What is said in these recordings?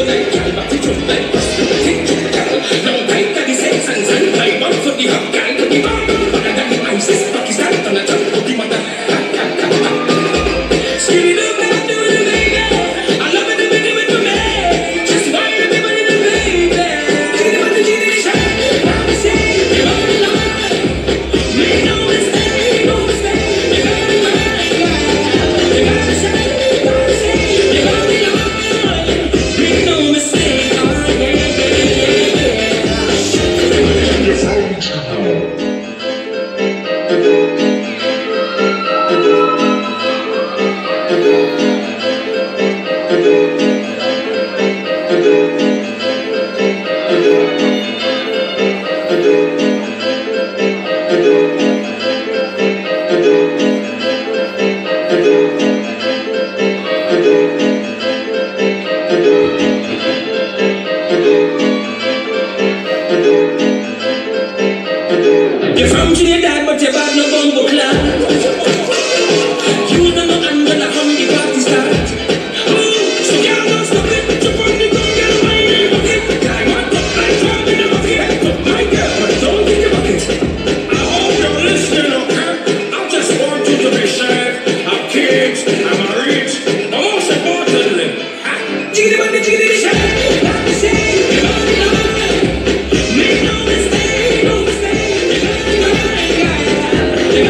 I've ever seen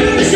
in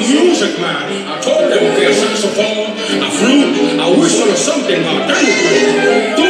music. Man. I told them would be a saxophone, a flute, a whistle or something, but you, okay?